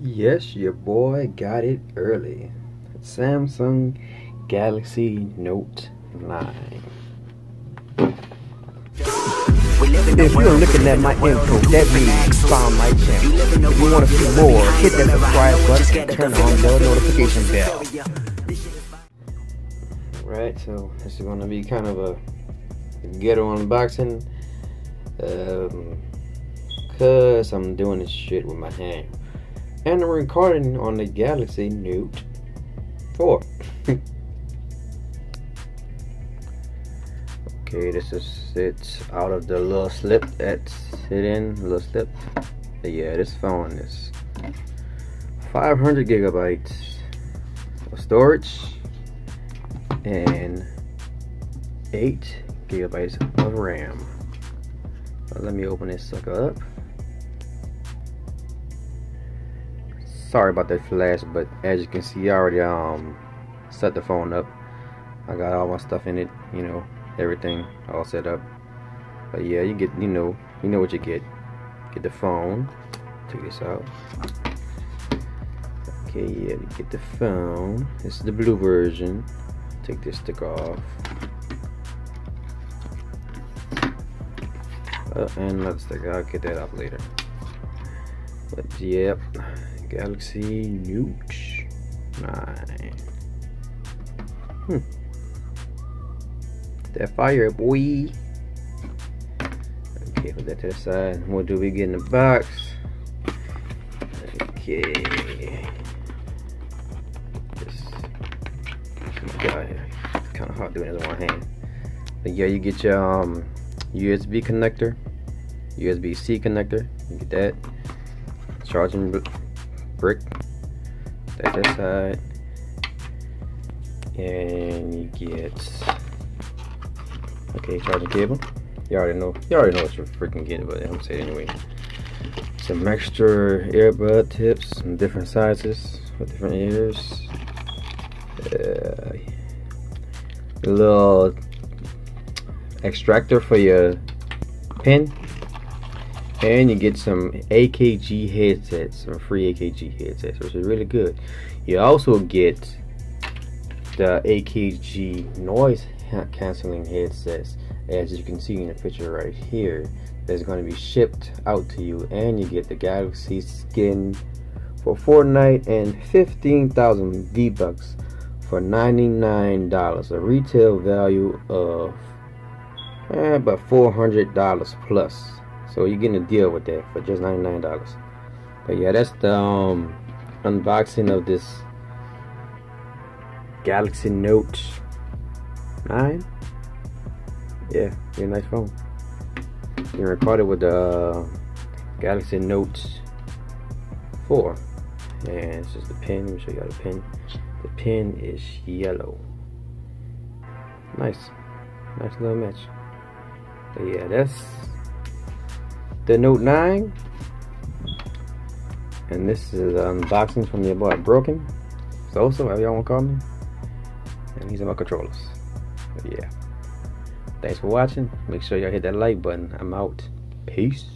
Yes, your boy got it early. Samsung Galaxy Note 9. If you're looking at my intro, that means you found my channel. If you want to see more, hit that subscribe button and turn on the notification bell. Right, so this is gonna be kind of a ghetto unboxing. Um, cause I'm doing this shit with my hand. And I'm recording on the Galaxy Note 4. okay, this is it out of the little slip that's hidden, little slip. But yeah, this phone is 500 gigabytes of storage and 8 gigabytes of RAM. Let me open this sucker up. Sorry about that flash but as you can see I already um set the phone up. I got all my stuff in it you know everything all set up. But yeah you get you know you know what you get. Get the phone. Take this out. Okay yeah you get the phone. This is the blue version. Take this sticker off. Uh, and another sticker I'll get that off later but yep Galaxy Note 9. Hmm. That fire, boy. Okay, put that to the side. What do we get in the box? Okay. It's kind of hard doing it with one hand. But yeah, you get your um, USB connector, USB-C connector. You get that. Charging brick. That this side. And you get okay charging cable. You already know you already know what you're freaking getting but I'm saying anyway. Some extra earbud tips some different sizes with different ears. Uh, a little extractor for your pen and you get some AKG headsets, some free AKG headsets, which is really good. You also get the AKG noise canceling headsets, as you can see in the picture right here. That's going to be shipped out to you, and you get the Galaxy skin for Fortnite and 15,000 V bucks for $99, a retail value of eh, about $400 plus. So you're getting a deal with that for just $99. But yeah, that's the um, unboxing of this Galaxy Note 9. Yeah, a nice phone. You recorded with the uh, Galaxy Note 4. And this is the pin Let me show you how the pin The pin is yellow. Nice. Nice little match. But yeah, that's the Note 9 and this is an unboxing from your boy Broken. So also whatever y'all want to call me. And these are my controllers. But yeah. Thanks for watching. Make sure y'all hit that like button. I'm out. Peace